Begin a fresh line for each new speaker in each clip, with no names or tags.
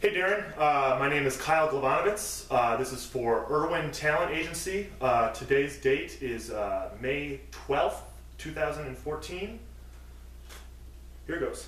Hey Darren, uh, my name is Kyle Glavanovits. Uh, this is for Irwin Talent Agency. Uh, today's date is uh, May 12th, 2014. Here goes.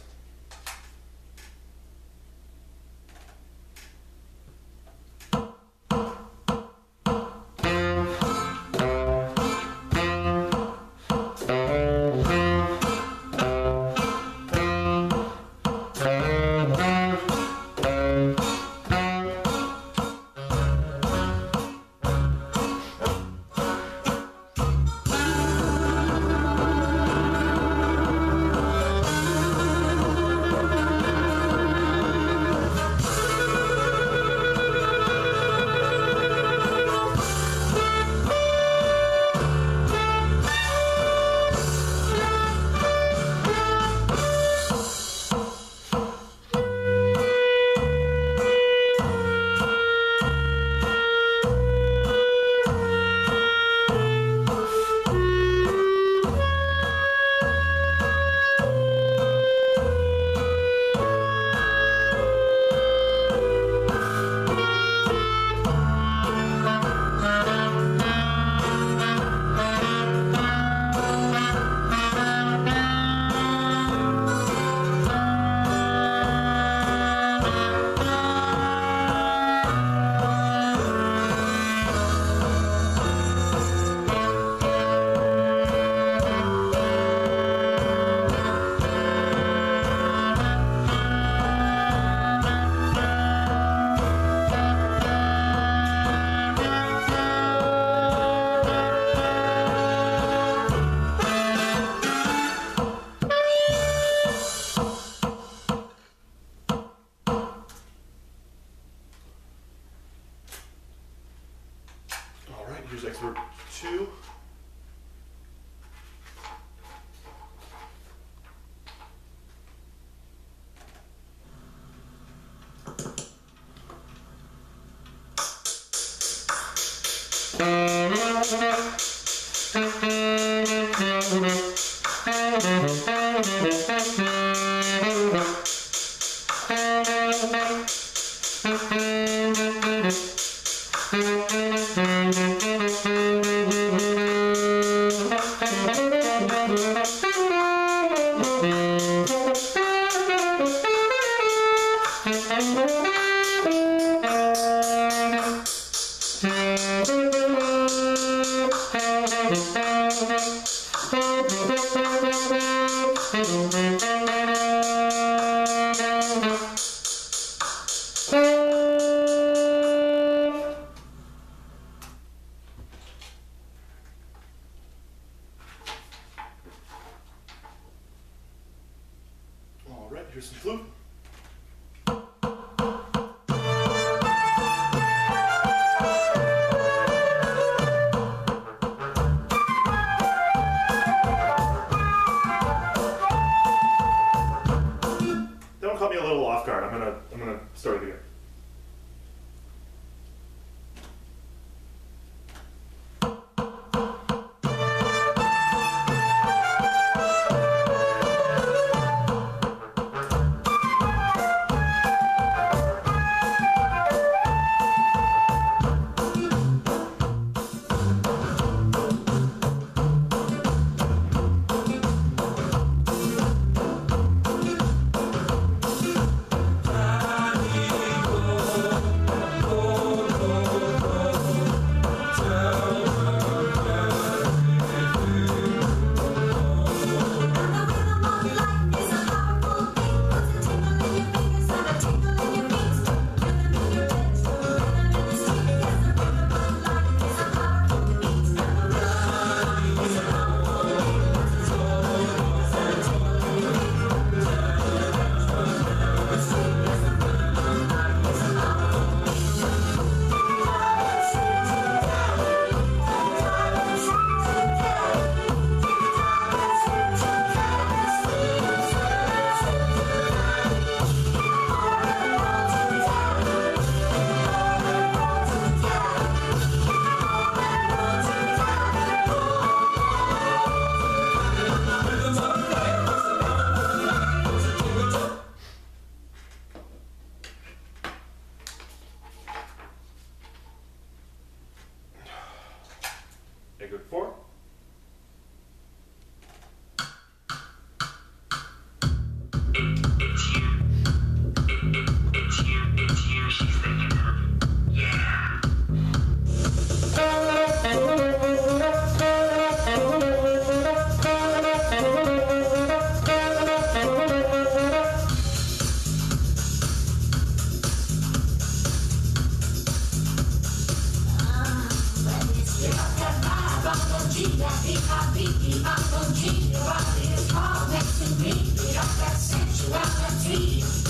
Here's expert two. a good 4. disease.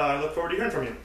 Uh, I look forward to hearing from you.